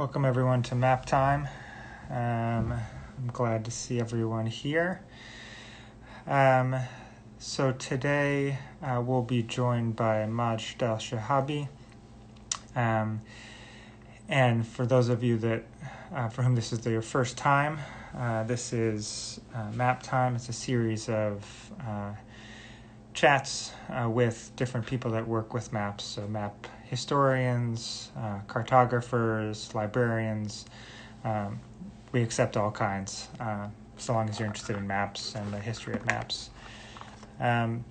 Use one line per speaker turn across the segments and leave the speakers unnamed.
Welcome everyone to Map Time. Um, I'm glad to see everyone here. Um, so today uh, we'll be joined by Majd Al Shihabi. Um, and for those of you that uh, for whom this is your first time, uh, this is uh, Map Time. It's a series of uh, chats uh, with different people that work with maps, so map historians, uh, cartographers, librarians. Um, we accept all kinds, uh, so long as you're interested in maps and the history of maps. Um,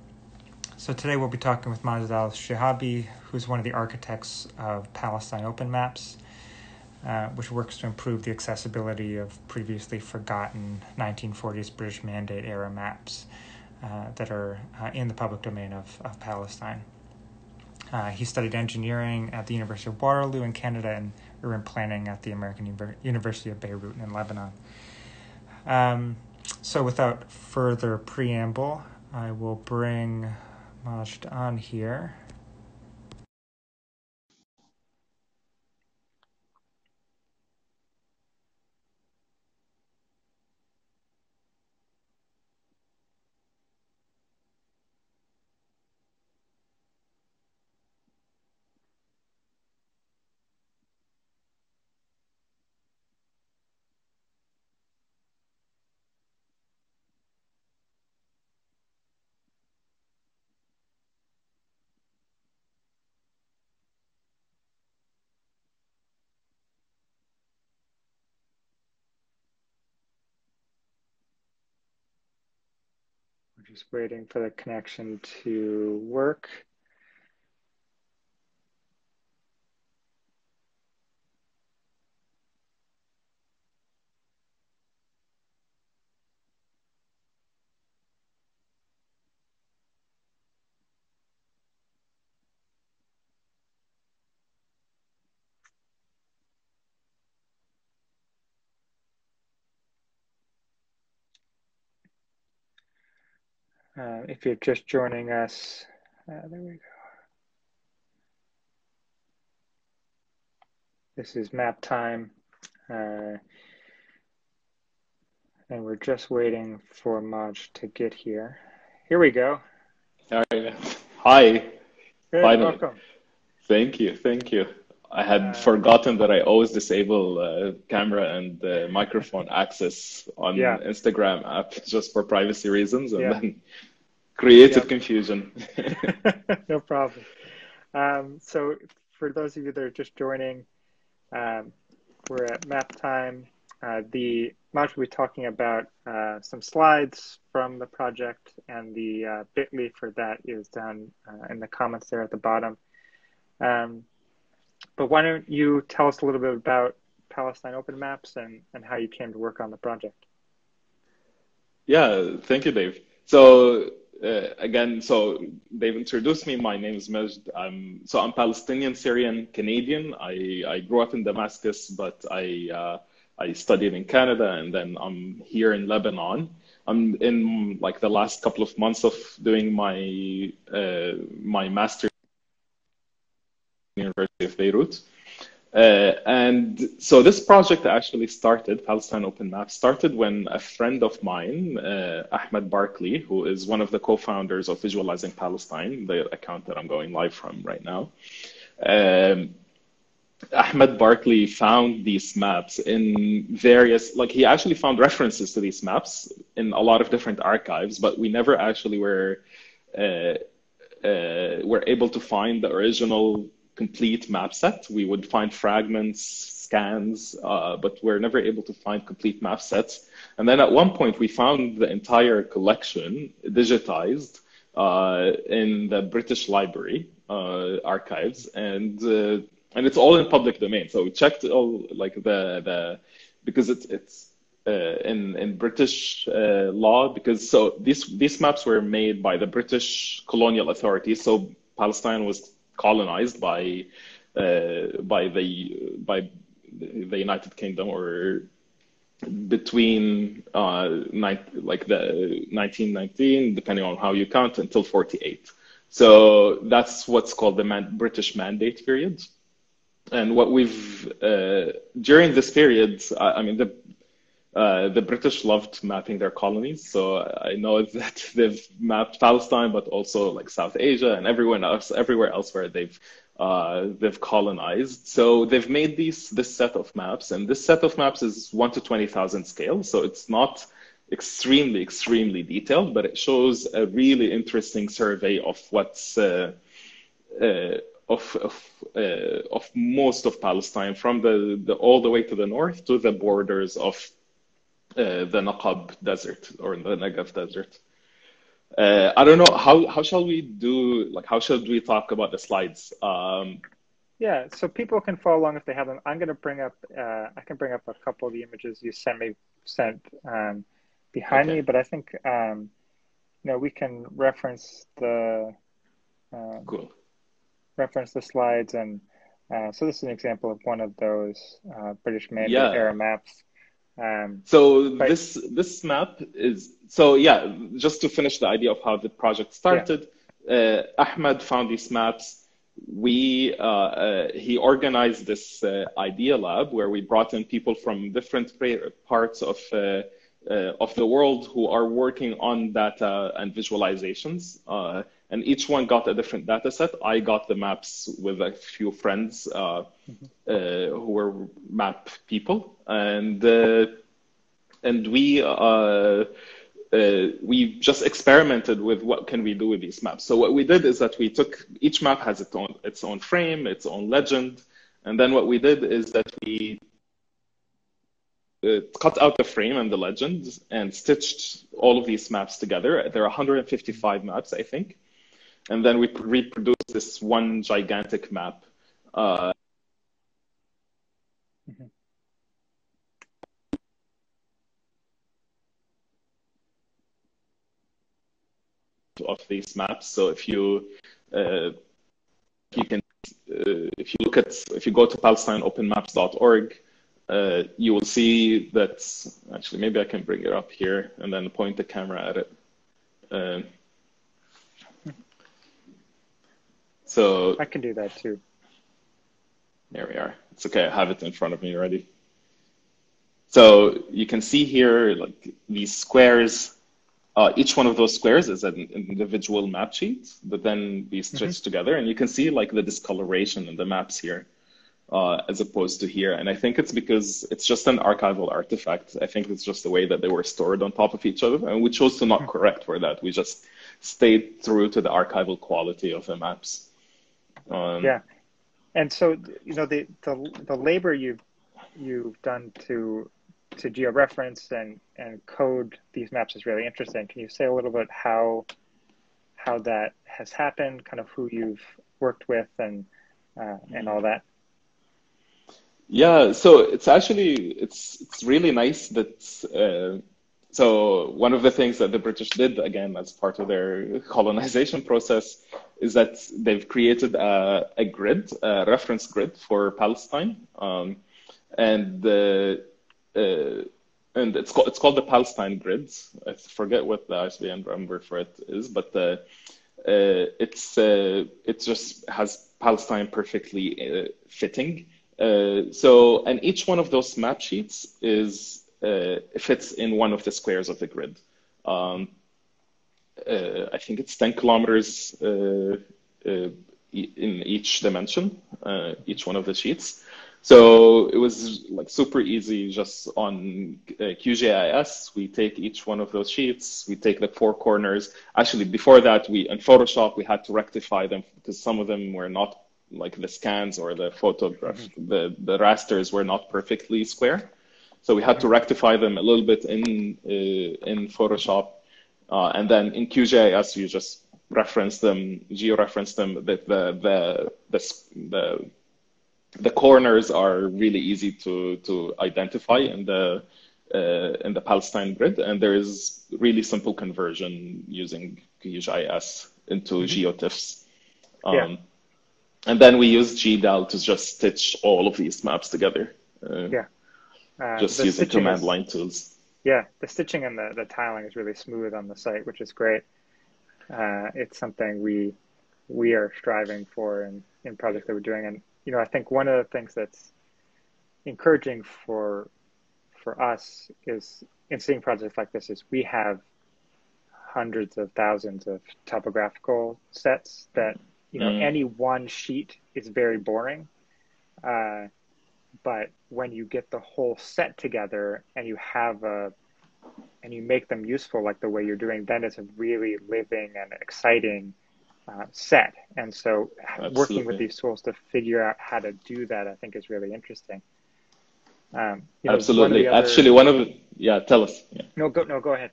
so today we'll be talking with Majd al Shihabi, who's one of the architects of Palestine Open Maps, uh, which works to improve the accessibility of previously forgotten 1940s British Mandate era maps uh, that are uh, in the public domain of, of Palestine. Uh, he studied engineering at the University of Waterloo in Canada and urban planning at the American University of Beirut in Lebanon. Um, so, without further preamble, I will bring Majd on here. Just waiting for the connection to work. Uh, if you're just joining us, uh, there we go. This is map time. Uh, and we're just waiting for Majd to get here. Here we go.
All right. Hi.
Good, Finally. welcome.
Thank you. Thank you. I had uh, forgotten that I always disable uh, camera and uh, microphone access on yeah. Instagram app just for privacy reasons, and yeah. then created confusion.
no problem. Um, so, for those of you that are just joining, um, we're at map time. Uh, the Majd will be talking about uh, some slides from the project, and the uh, bit.ly for that is down uh, in the comments there at the bottom. Um, but why don't you tell us a little bit about Palestine Open Maps and, and how you came to work on the project?
Yeah, thank you, Dave. So uh, again, so they've introduced me. My name is Majd. I'm so I'm Palestinian, Syrian, Canadian. I, I grew up in Damascus, but I uh, I studied in Canada, and then I'm here in Lebanon. I'm in like the last couple of months of doing my uh, my master University of Beirut. Uh, and so this project actually started, Palestine Open Map, started when a friend of mine, uh, Ahmed Barclay, who is one of the co-founders of Visualizing Palestine, the account that I'm going live from right now. Um, Ahmed Barclay found these maps in various, like he actually found references to these maps in a lot of different archives, but we never actually were uh, uh were able to find the original complete map set. We would find fragments, scans, uh, but we're never able to find complete map sets. And then at one point, we found the entire collection digitized uh, in the British Library uh, archives, and uh, and it's all in public domain. So we checked all like the the because it's it's uh, in in British uh, law because so these these maps were made by the British colonial authorities. So Palestine was colonized by uh, by the by the United Kingdom or between uh, like the 1919, depending on how you count, until 48. So that's what's called the man- British Mandate period. and what we've uh, during this period, I, I mean the uh, the British loved mapping their colonies, so I know that they've mapped Palestine, but also like South Asia and everywhere else, everywhere else where they've uh, they've colonized. So they've made these this set of maps, and this set of maps is one to twenty thousand scale, so it's not extremely extremely detailed, but it shows a really interesting survey of what's uh, uh of of, uh, of most of Palestine, from the, the all the way to the north to the borders of uh, the Naqab Desert or the Negev Desert. Uh, I don't know how how shall we do like how should we talk about the slides? Um,
yeah, so people can follow along if they have them. I'm going to bring up uh, I can bring up a couple of the images you sent me sent um, behind okay. me, but I think um, you know we can reference the
uh, cool
reference the slides and uh, so this is an example of one of those uh, British mandate yeah. era maps.
Um, so but, this this map is so yeah. Just to finish the idea of how the project started, yeah. uh, Ahmed found these maps. We uh, uh, he organized this uh, idea lab where we brought in people from different parts of uh, of the world who are working on data and visualizations. And each one got a different data set. I got the maps with a few friends uh, mm-hmm. uh, who were map people, and uh, and we uh, uh, we just experimented with what can we do with these maps. So what we did is that we took each map has its own its own frame, its own legend, and then what we did is that we uh, cut out the frame and the legend and stitched all of these maps together. There are 155 maps, I think and then we reproduce this one gigantic map. Uh, of these maps. So if you uh, you can uh, if you look at if you go to palestineopenmaps.org, uh, you will see that actually maybe I can bring it up here and then point the camera at it. Uh, So
I can do that too.
There we are. It's okay. I have it in front of me already. So you can see here, like these squares, uh, each one of those squares is an individual map sheet, but then we stitch mm-hmm. together and you can see like the discoloration in the maps here. Uh, as opposed to here. And I think it's because it's just an archival artifact. I think it's just the way that they were stored on top of each other. And we chose to not mm-hmm. correct for that. We just stayed true to the archival quality of the maps.
Um, yeah, and so you know the the the labor you've you've done to to georeference and and code these maps is really interesting. Can you say a little bit how how that has happened, kind of who you've worked with, and uh, and all that?
Yeah, so it's actually it's it's really nice that uh, so one of the things that the British did again as part of their colonization process is that they've created a, a grid, a reference grid for Palestine, um, and uh, uh, and it's called it's called the Palestine grid. I forget what the ISBN number for it is, but uh, uh it's uh, it just has Palestine perfectly uh, fitting. so and each one of those map sheets is uh, fits in one of the squares of the grid. Um, uh, I think it's 10 kilometers uh, in each dimension, each one of the sheets. So it was like super easy just on uh, QGIS. We take each one of those sheets, we take the four corners. Actually, before that, we in Photoshop, we had to rectify them because some of them were not like the scans or the photograph, mm-hmm. the, the rasters were not perfectly square. So we had to rectify them a little bit in uh, in Photoshop, uh, and then in QGIS you just reference them, georeference them. The the the the, the, corners are really easy to to identify in the uh, in the Palestine grid, and there is really simple conversion using QGIS into mm-hmm. GeoTIFFs. Um, yeah. And then we use GDAL to just stitch all of these maps together.
Uh, yeah.
Uh, Just using command is, line tools.
Yeah, the stitching and the, the tiling is really smooth on the site, which is great. Uh, it's something we we are striving for in, in projects that we're doing. And you know, I think one of the things that's encouraging for for us is in seeing projects like this is we have hundreds of thousands of topographical sets that you know mm. any one sheet is very boring uh, but when you get the whole set together and you have a and you make them useful like the way you're doing then it's a really living and exciting uh, set and so Absolutely. working with these tools to figure out how to do that i think is really interesting
um, you know, Absolutely. Other... Actually, one of the, yeah, tell us. Yeah.
No, go no, go ahead.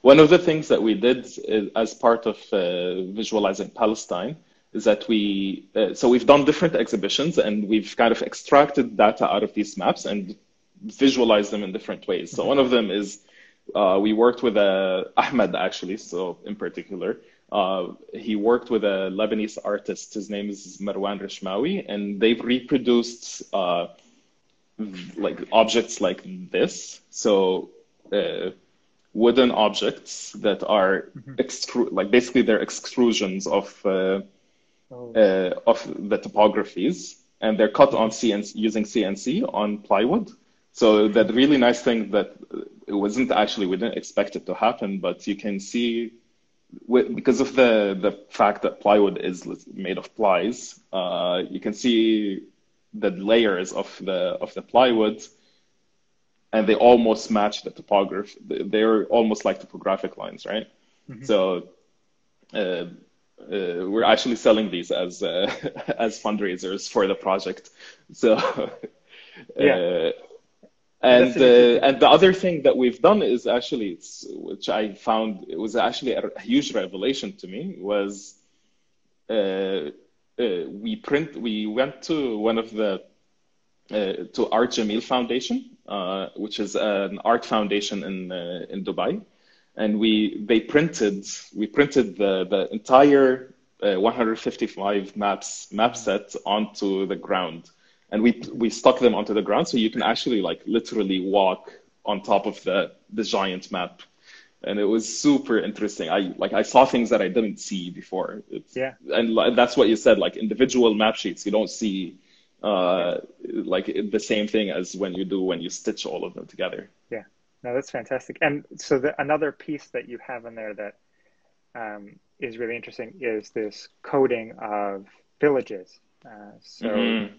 One of the things that we did is, as part of uh, visualizing Palestine is that we uh, so we've done different exhibitions and we've kind of extracted data out of these maps and visualized them in different ways. So mm-hmm. one of them is uh, we worked with uh, Ahmed actually, so in particular. Uh, he worked with a Lebanese artist. His name is Marwan Rechmaoui, and they've reproduced uh, like objects like this. So uh, wooden objects that are mm-hmm. extru- like basically they're extrusions of uh, oh. uh, of the topographies, and they're cut on CNC using CNC on plywood. So that really nice thing that it wasn't actually we didn't expect it to happen, but you can see because of the the fact that plywood is made of plies, uh, you can see the layers of the of the plywood and they almost match the topography they're almost like topographic lines right mm-hmm. so uh, uh, we're actually selling these as uh, as fundraisers for the project. So yeah. uh, and uh, and the other thing that we've done is actually which I found it was actually a huge revelation to me was uh, uh, we print we went to one of the uh, to Art Jameel Foundation, uh, which is an art foundation in uh, in Dubai, and we they printed we printed the the entire uh, 155 maps map set onto the ground, and we we stuck them onto the ground so you can actually like literally walk on top of the the giant map and it was super interesting. I like I saw things that I didn't see before.
It's, yeah,
and that's what you said. Like individual map sheets, you don't see uh, like the same thing as when you do when you stitch all of them together.
Yeah, no, that's fantastic. And so the, another piece that you have in there that um, is really interesting is this coding of villages. Uh, so mm-hmm.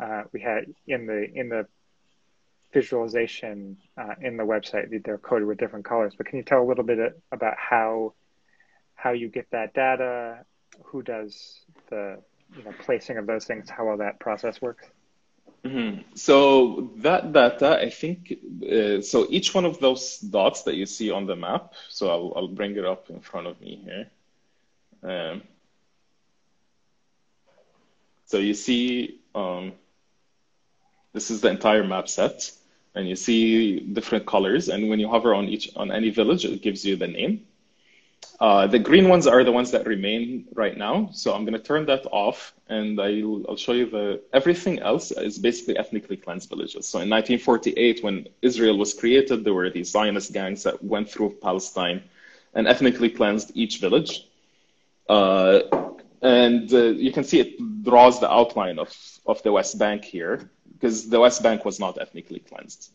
uh, we had in the in the visualization uh, in the website. They're coded with different colors. But can you tell a little bit about how how you get that data? Who does the you know placing of those things? How all that process works?
Mm-hmm. So that data, I think, uh, so each one of those dots that you see on the map. So I'll I'll bring it up in front of me here. Um, so you see, um, this is the entire map set and you see different colors. And when you hover on each on any village, it gives you the name. Uh, the green ones are the ones that remain right now. So I'm going to turn that off, and I'll, I'll show you the everything else is basically ethnically cleansed villages. So in 1948, when Israel was created, there were these Zionist gangs that went through Palestine and ethnically cleansed each village. Uh, and uh, you can see it draws the outline of, of the West Bank here because the West Bank was not ethnically cleansed.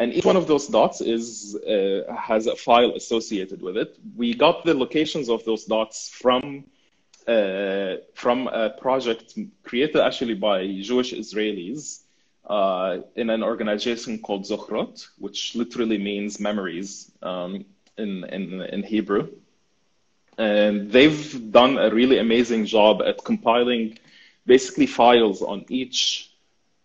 And each one of those dots is uh, has a file associated with it. We got the locations of those dots from uh, from a project created actually by Jewish Israelis uh, in an organization called Zochrot, which literally means memories um, in, in in Hebrew. And they've done a really amazing job at compiling basically files on each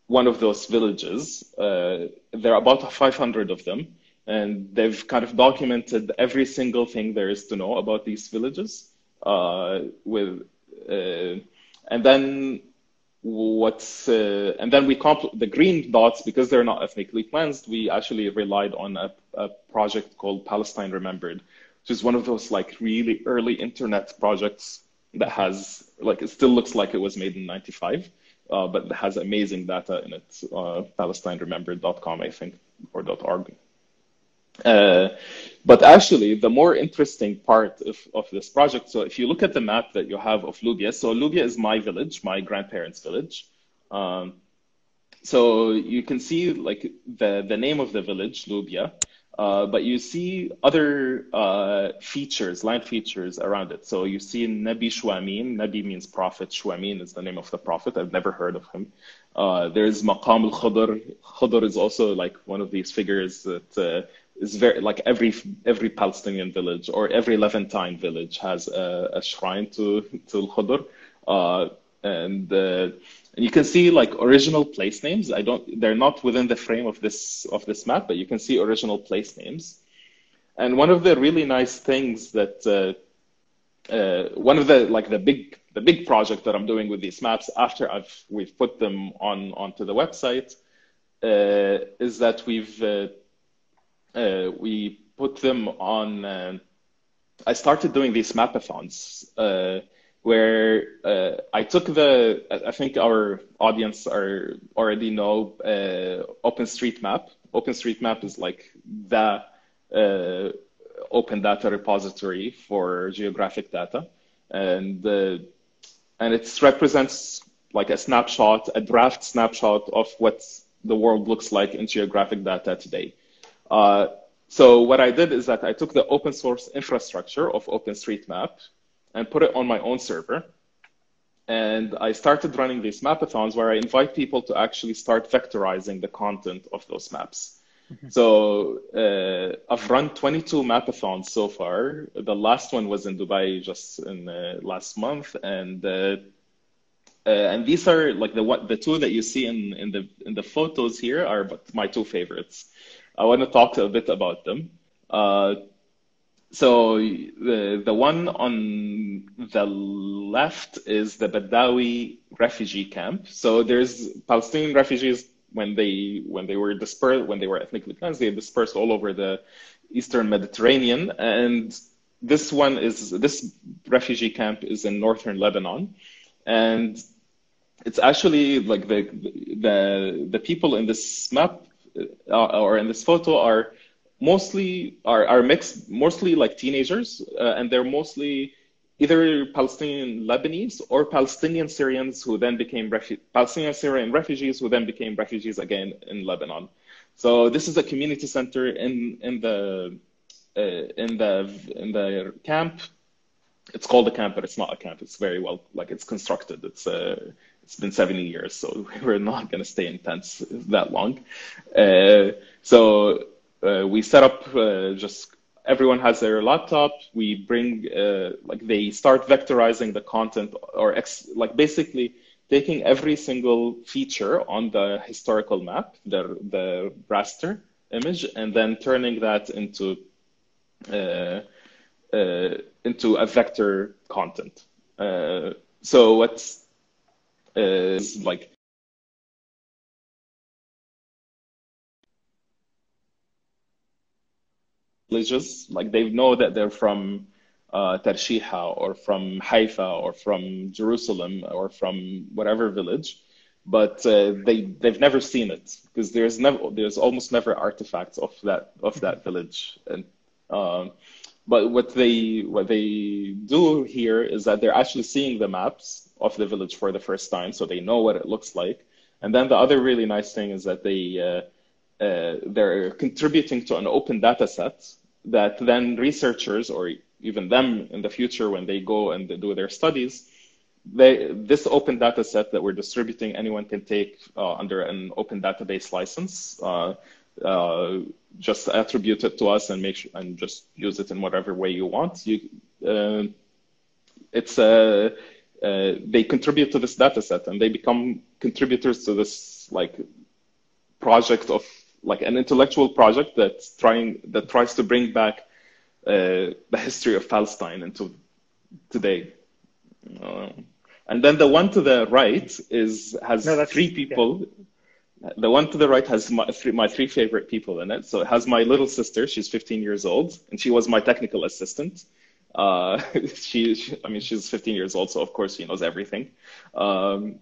one of those villages. Uh, there are about 500 of them, and they've kind of documented every single thing there is to know about these villages. Uh, with uh, and then what's uh, and then we comp- the green dots because they're not ethnically cleansed. We actually relied on a, a project called Palestine Remembered, which is one of those like really early internet projects that has like it still looks like it was made in 95 uh, but has amazing data in it. Uh, palestineremembered.com i think or .org. Uh, but actually, the more interesting part of, of this project, so if you look at the map that you have of Lubia, so Lubia is my village, my grandparents' village. Um, so you can see like the, the name of the village, Lubia, uh, but you see other uh, features, land features around it. So you see Nabi Shuamin. Nabi means prophet. Shuamin is the name of the prophet. I've never heard of him. Uh, there's Maqam al-Khudr. Khudr is also like one of these figures that uh, is very like every every Palestinian village or every Levantine village has a, a shrine to to al-Khudr. And uh, and you can see like original place names. I don't, they're not within the frame of this of this map, but you can see original place names. And one of the really nice things that uh, uh, one of the like the big the big project that I'm doing with these maps after I've we've put them on onto the website uh, is that we've uh, uh, we put them on. I started doing these mapathons where uh, I took the, I think our audience are already know uh, OpenStreetMap. OpenStreetMap is like the uh, open data repository for geographic data, and uh, and it represents like a snapshot, a draft snapshot of what the world looks like in geographic data today. Uh, so what I did is that I took the open source infrastructure of OpenStreetMap and put it on my own server. And I started running these mapathons where I invite people to actually start vectorizing the content of those maps. Mm-hmm. So uh, I've run 22 mapathons so far. The last one was in Dubai just in uh, last month, and uh, uh and these are like the what the two that you see in in the in the photos here are my two favorites. I want to talk a bit about them. So the the one on the left is the Badawi refugee camp. So there's Palestinian refugees when they when they were dispersed when they were ethnically cleansed, they dispersed all over the eastern Mediterranean. And this one is this refugee camp is in northern Lebanon, and it's actually like the the the people in this map uh, or in this photo are mostly are, are mixed, mostly like teenagers, uh, and they're mostly either Palestinian Lebanese or Palestinian Syrians who then became refu- Palestinian Syrian refugees who then became refugees again in Lebanon. So this is a community center in in the uh, in the in the camp. It's called a camp, but it's not a camp. It's very well like it's constructed. It's uh, it's been 70 years, so we're not going to stay in tents that long. Uh, so uh, we set up uh, just everyone has their laptop. We bring uh, like they start vectorizing the content or ex- like basically taking every single feature on the historical map, the the raster image, and then turning that into uh, uh, into a vector content. So what's like villages, like they know that they're from uh, Tarshiha or from Haifa or from Jerusalem or from whatever village, but uh, they they've never seen it because there's never there's almost never artifacts of that of that village. And um, but what they what they do here is that they're actually seeing the maps of the village for the first time, so they know what it looks like. And then the other really nice thing is that they uh, uh, they're contributing to an open data set that then researchers or even them in the future when they go and they do their studies, they, this open data set that we're distributing, anyone can take uh, under an open database license, uh, uh, just attribute it to us and make sure, and just use it in whatever way you want. You, uh, it's a, uh, uh, they contribute to this data set and they become contributors to this like project of like an intellectual project that's trying that tries to bring back uh, the history of Palestine into today. Uh, and then the one to the right is has no, three people. Yeah. The one to the right has my three, my three favorite people in it. So it has my little sister. She's 15 years old, and she was my technical assistant. Uh, she, she, I mean, she's 15 years old, so of course she knows everything. Um,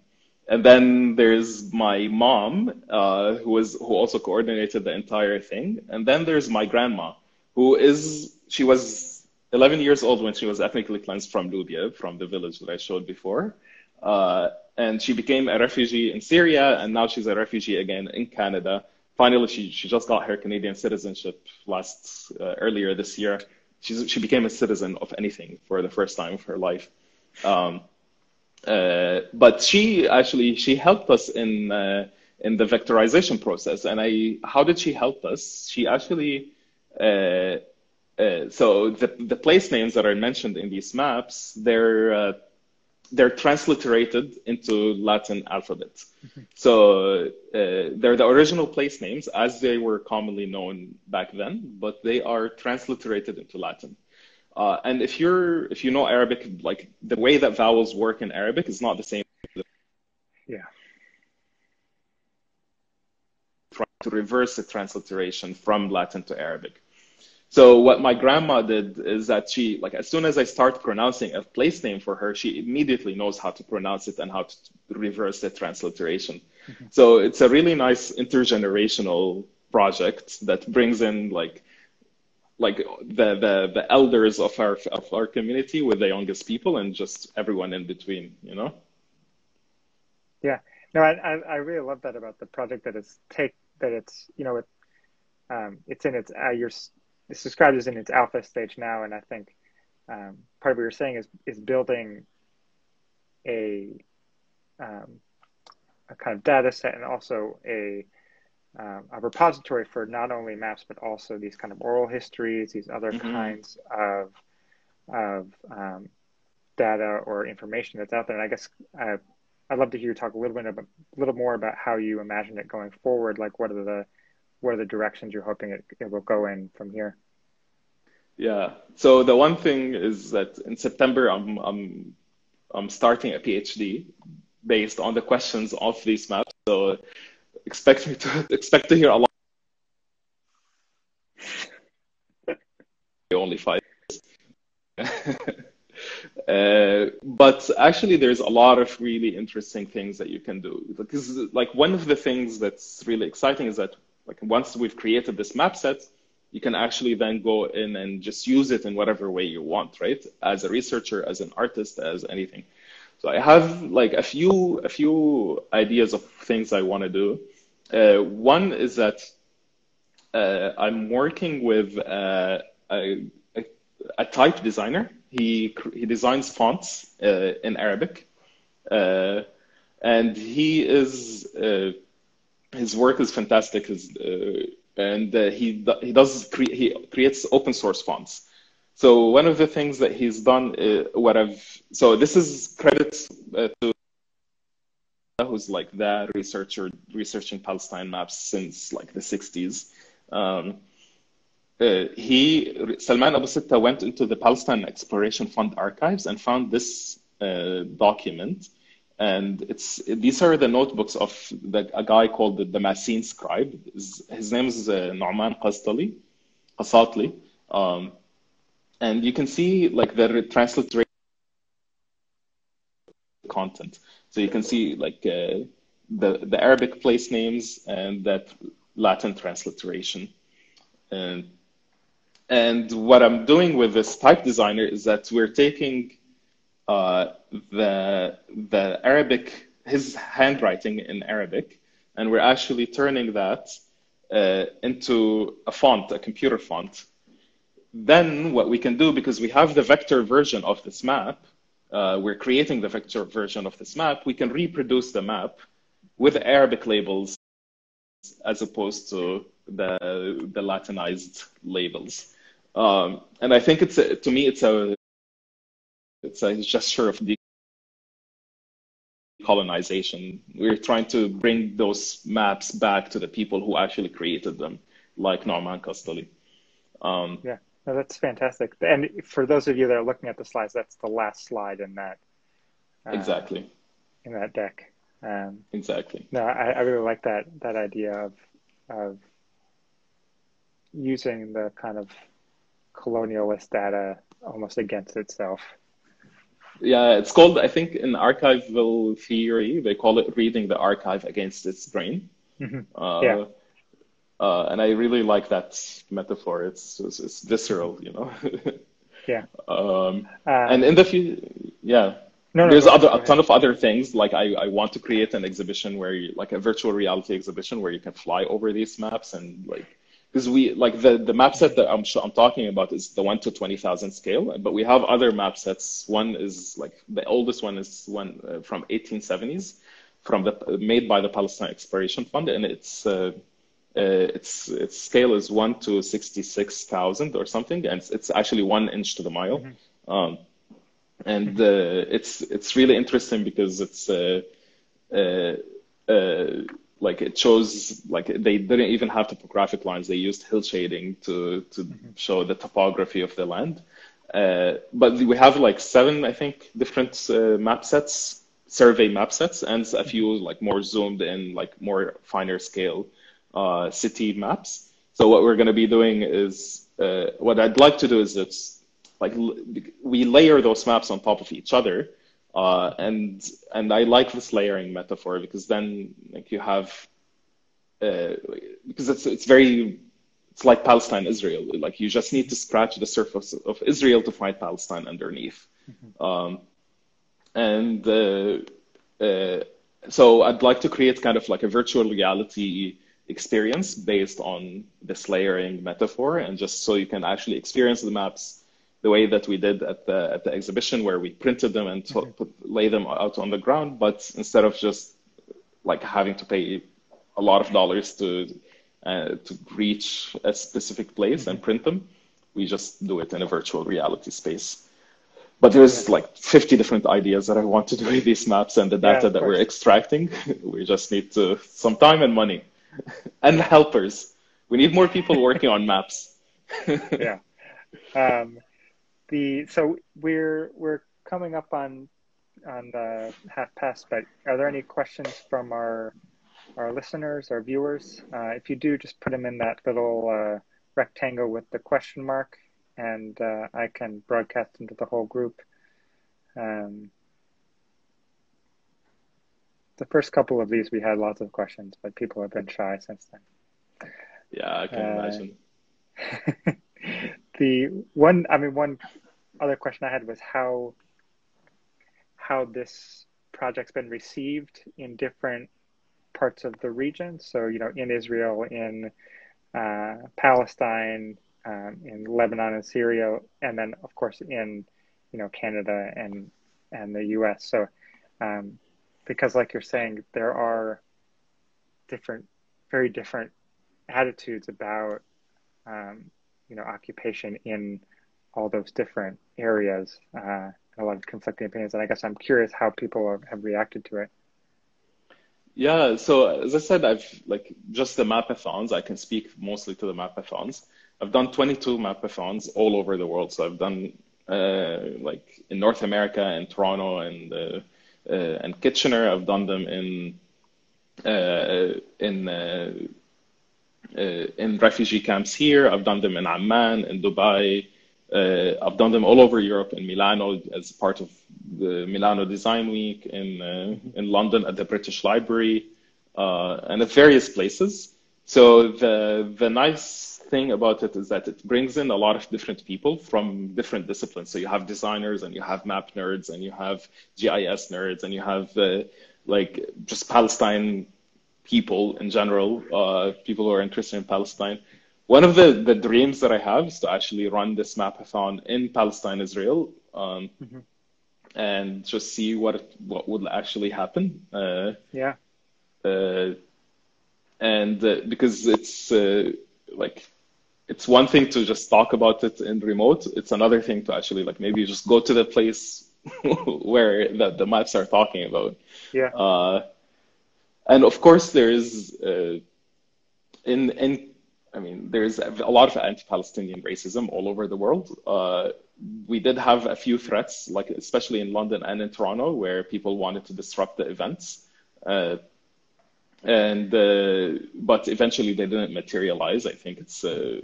and then there's my mom, uh, who was who also coordinated the entire thing, and then there's my grandma, who is she was 11 years old when she was ethnically cleansed from Lubia, from the village that I showed before, uh, and she became a refugee in Syria, and now she's a refugee again in Canada. Finally, she she just got her Canadian citizenship last uh, earlier this year. She's, she became a citizen of anything for the first time of her life. Um, but she actually she helped us in uh, in the vectorization process. And I, how did she help us? She actually, uh, uh so the the place names that are mentioned in these maps, they're uh, they're transliterated into Latin alphabet. Mm-hmm. So they're the original place names as they were commonly known back then, but they are transliterated into Latin. Uh, and if you're if you know Arabic, like the way that vowels work in Arabic is not the same.
Yeah.
Trying to reverse the transliteration from Latin to Arabic. So what my grandma did is that she, like, as soon as I start pronouncing a place name for her, she immediately knows how to pronounce it and how to reverse the transliteration. Mm-hmm. So it's a really nice intergenerational project that brings in like like the, the the elders of our of our community with the youngest people and just everyone in between you know?
Yeah. No i i really love that about the project that it's take that it's you know it um, it's in its uh, you're it's described as in its alpha stage now and i think um, part of what you're saying is is building a um, a kind of data set and also a um, a repository for not only maps but also these kind of oral histories, these other mm-hmm. kinds of of um, data or information that's out there. And I guess uh, I'd love to hear you talk a little bit about, a little more about how you imagine it going forward. Like, what are the what are the directions you're hoping it, it will go in from here?
Yeah. So the one thing is that in September, I'm I'm I'm starting a PhD based on the questions of these maps. So expect me to expect to hear a lot. Only five. uh, but actually, there's a lot of really interesting things that you can do. Because, like, one of the things that's really exciting is that, like, once we've created this map set, you can actually then go in and just use it in whatever way you want, right? As a researcher, as an artist, as anything. So I have like a few a few ideas of things I want to do. Uh, one is that uh, I'm working with uh, a, a, a, type designer. He he designs fonts uh, in Arabic, uh, and he is his work is fantastic. His, and he he does cre- he creates open source fonts. So one of the things that he's done, uh, what I've so this is credits uh, to who's like the researcher researching Palestine maps since like the 60s. Um, uh, he Salman Abu Sitta went into the Palestine Exploration Fund archives and found this uh, document. And it's these are the notebooks of the, a guy called the Damascene scribe. His, his name is uh, Nu'man Qasatli. Um, and you can see like the transliteration content. So you can see like uh, the the Arabic place names and that Latin transliteration. And and what I'm doing with this type designer is that we're taking uh, the the Arabic his handwriting in Arabic, and we're actually turning that uh, into a font, a computer font, then what we can do, because we have the vector version of this map, uh, we're creating the vector version of this map, we can reproduce the map with Arabic labels as opposed to the, the Latinized labels. Um, and I think it's a, to me, it's a, it's a gesture of decolonization. We're trying to bring those maps back to the people who actually created them, like Nu'man Qasatli.
Um, yeah. No, that's fantastic. And for those of you that are looking at the slides, that's the last slide in that.
Uh, exactly.
In that deck. Um,
exactly.
No, I, I really like that that idea of of using the kind of colonialist data almost against itself.
Yeah, it's called, I think in archival theory, they call it reading the archive against its brain.
Mhm.
Uh,
Yeah.
Uh, and I really like that metaphor. It's it's, it's visceral, you know.
Yeah.
Um,
Uh,
and in the future, yeah,
no, no,
there's
ahead,
other a ton of other things. Like I, I want to create an exhibition where you, like a virtual reality exhibition where you can fly over these maps and like because we like the the map set that I'm I'm talking about is the one to twenty thousand scale, but we have other map sets. One is like the oldest one is one uh, from 1870s, from the made by the Palestine Exploration Fund, and it's. Uh, its its scale is one to sixty six thousand or something, and it's, it's actually one inch to the mile. Um, and uh, it's it's really interesting because it's uh, uh, uh, like it shows like they didn't even have topographic lines; they used hill shading to to show the topography of the land. Uh, but we have like seven, I think, different uh, map sets, survey map sets, and a few like more zoomed in, like more finer scale uh, city maps. So what we're going to be doing is uh, what I'd like to do is it's like l- we layer those maps on top of each other, uh, and and I like this layering metaphor because then like you have uh, because it's it's very it's like Palestine Israel. Like you just need to scratch the surface of Israel to find Palestine underneath, um, and uh, uh, so I'd like to create kind of like a virtual reality experience based on this layering metaphor. And just so you can actually experience the maps the way that we did at the at the exhibition where we printed them and to, put, lay them out on the ground. But instead of just like having to pay a lot of dollars to uh, to reach a specific place and print them we just do it in a virtual reality space. But there's like 50 different ideas that I want to do with these maps and the data
of
that we're extracting. we just need to some time and money and helpers. We need more people working on maps.
yeah. Um, the so we're we're coming up on on the half past, but are there any questions from our our listeners our viewers? Uh, if you do, just put them in that little uh, rectangle with the question mark, and uh, I can broadcast them to the whole group. Um, the first couple of these, we had lots of questions, but people have been shy since then.
Yeah, I can
Uh,
imagine.
the one i mean one other question i had was how how this project's been received in different parts of the region so you know in israel in uh, palestine um, in lebanon and syria and then of course in you know canada and and the us so um, because like you're saying there are different very different attitudes about um, you know occupation in all those different areas uh, a lot of conflicting opinions and i guess i'm curious how people are, have reacted to it
Yeah, so as I said, I've like just the mapathons. I can speak mostly to the mapathons. I've done 22 mapathons all over the world. So I've done uh, like in North America and Toronto and uh, and Kitchener. I've done them in uh, in uh, uh, in refugee camps here. I've done them in Amman, in Dubai. Uh, I've done them all over Europe, in Milano as part of the Milano Design Week, in uh, in London at the British Library, uh, and at various places. So the the nice thing about it is that it brings in a lot of different people from different disciplines. So you have designers, and you have map nerds, and you have GIS nerds, and you have uh, like just Palestine people in general, uh, people who are interested in Palestine. One of the, the dreams that I have is to actually run this mapathon in Palestine, Israel, um,
Mhm.
and just see what what would actually happen. Uh,
yeah
uh, and uh, because it's uh, like it's one thing to just talk about it in remote. It's another thing to actually like maybe just go to the place where the, the maps are talking about.
yeah
Uh, and of course, there is uh, in in I mean, there's a lot of anti-Palestinian racism all over the world. Uh, we did have a few threats, like especially in London and in Toronto, where people wanted to disrupt the events. Uh, and uh, but eventually they didn't materialize. I think it's uh,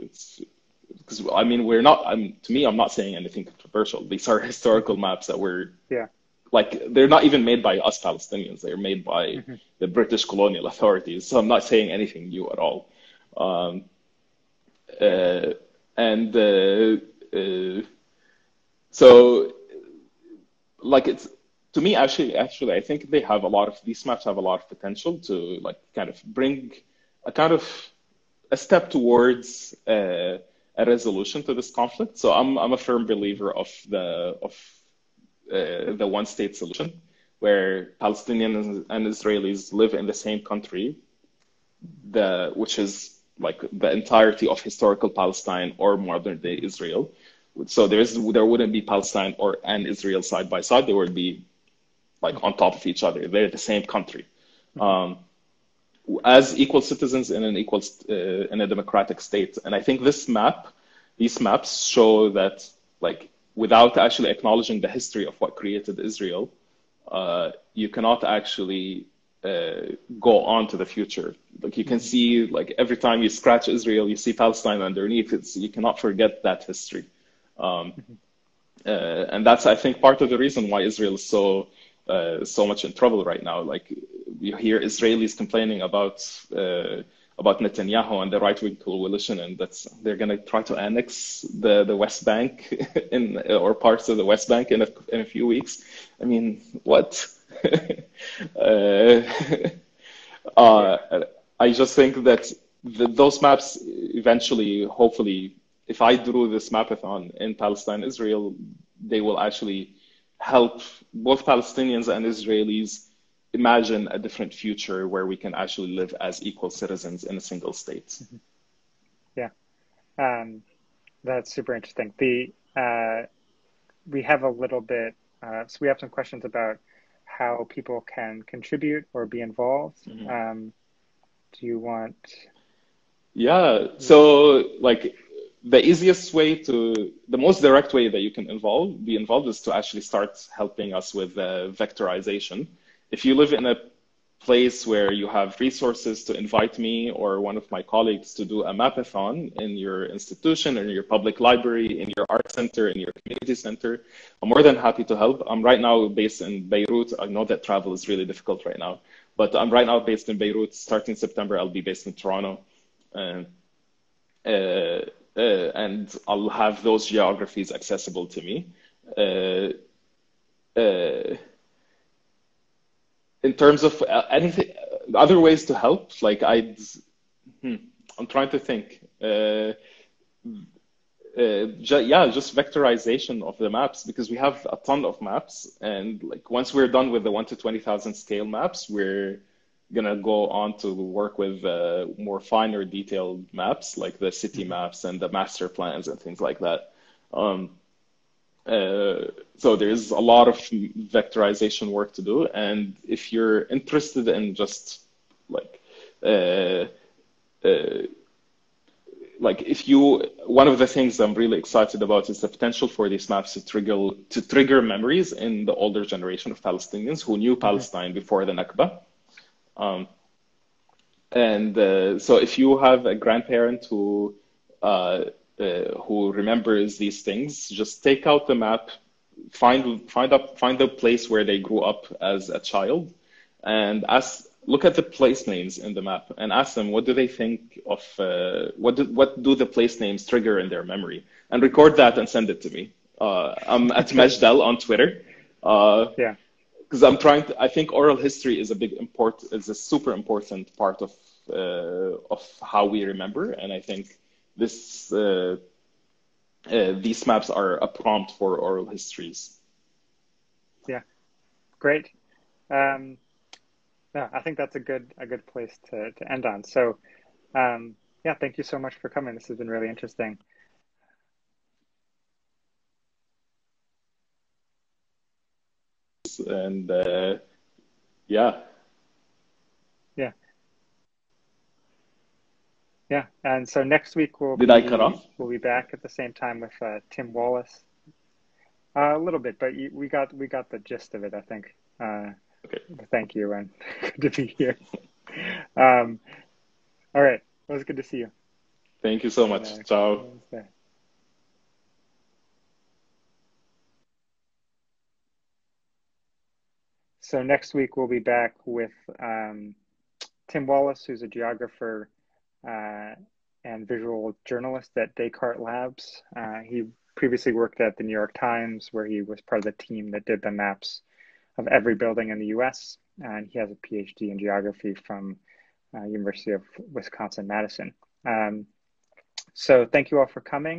because I mean we're not. I'm to me, I'm not saying anything controversial. These are historical maps that were
Yeah.
like they're not even made by us Palestinians. They're made by
Mhm.
the British colonial authorities. So I'm not saying anything new at all. Um, uh, and uh, uh, so, like it's to me actually, actually, I think they have a lot of these maps have a lot of potential to like kind of bring a kind of a step towards uh, a resolution to this conflict. So I'm I'm a firm believer of the of uh, the one state solution, where Palestinians and Israelis live in the same country, the which is like the entirety of historical Palestine or modern day Israel. So there's there wouldn't be Palestine or and Israel side by side. They would be like on top of each other. They're the same country. Um, as equal citizens in an equal uh, in a democratic state. And I think this map, these maps show that like without actually acknowledging the history of what created Israel, uh, you cannot actually uh, go on to the future. Like you can see, like every time you scratch Israel, you see Palestine underneath. It's you cannot forget that history, um, uh, and that's I think part of the reason why Israel is so uh, so much in trouble right now. Like you hear Israelis complaining about uh, about Netanyahu and the right wing coalition, and that's they're going to try to annex the the West Bank in or parts of the West Bank in a in a few weeks. I mean, what? uh, uh, I just think that the, those maps eventually, hopefully, if I drew this mapathon in Palestine, Israel, they will actually help both Palestinians and Israelis imagine a different future where we can actually live as equal citizens in a single state.
Yeah, um, that's super interesting. The uh, we have a little bit, uh, so we have some questions about how people can contribute or be involved.
Mhm.
Um, do you want?
Yeah, so like the easiest way to, the most direct way that you can involve, be involved is to actually start helping us with uh, vectorization. If you live in a place where you have resources to invite me or one of my colleagues to do a mapathon in your institution, in your public library, in your art center, in your community center, I'm more than happy to help. I'm right now based in Beirut. I know that travel is really difficult right now, but I'm right now based in Beirut. Starting September, I'll be based in Toronto. And uh, uh, and I'll have those geographies accessible to me. Uh, uh, in terms of uh, anything, other ways to help, like I'd, hmm, I'm trying to think. Uh, uh, ju- yeah, just vectorization of the maps because we have a ton of maps, and like once we're done with the one to twenty thousand scale maps, we're gonna go on to work with uh, more finer detailed maps like the city maps and the master plans and things like that. Um, uh, so there's a lot of vectorization work to do, and if you're interested in just like uh, uh, like if you one of the things I'm really excited about is the potential for these maps to trigger to trigger memories in the older generation of Palestinians who knew Palestine before the Nakba. Um, and uh, so if you have a grandparent who uh, uh, who remembers these things, just take out the map, find find up find the place where they grew up as a child, and ask look at the place names in the map and ask them what do they think of uh, what do, what do the place names trigger in their memory and record that and send it to me. Uh, I'm at Mejdal on Twitter. Uh,
Yeah.
Because I'm trying to, I think oral history is a big import, is a super important part of uh, of how we remember, and I think this uh, uh, these maps are a prompt for oral histories.
Yeah, great. Um, yeah, I think that's a good a good place to to end on. So, um, yeah, thank you so much for coming. This has been really interesting.
And uh, yeah,
Yeah. Yeah, and so next week we'll
Did
be
I cut off?
we'll be back at the same time with uh, Tim Wallace. Uh, a little bit, but you, we got we got the gist of it, I think. Uh,
Okay.
Thank you, and good to be here. Um, all right, it was good to see you.
thank you so much. Ciao.
So next week we'll be back with um, Tim Wallace, who's a geographer uh, and visual journalist at Descartes Labs. Uh, he previously worked at the New York Times, where he was part of the team that did the maps of every building in the U.S. And he has a PhD in geography from uh, University of Wisconsin Madison. Um, so thank you all for coming.